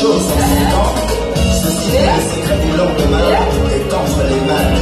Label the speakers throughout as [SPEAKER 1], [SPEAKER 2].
[SPEAKER 1] chose en ces temps. Ceci est le secret du lendemain et contre les mâles.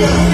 [SPEAKER 1] Yeah.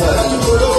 [SPEAKER 1] Nicolas.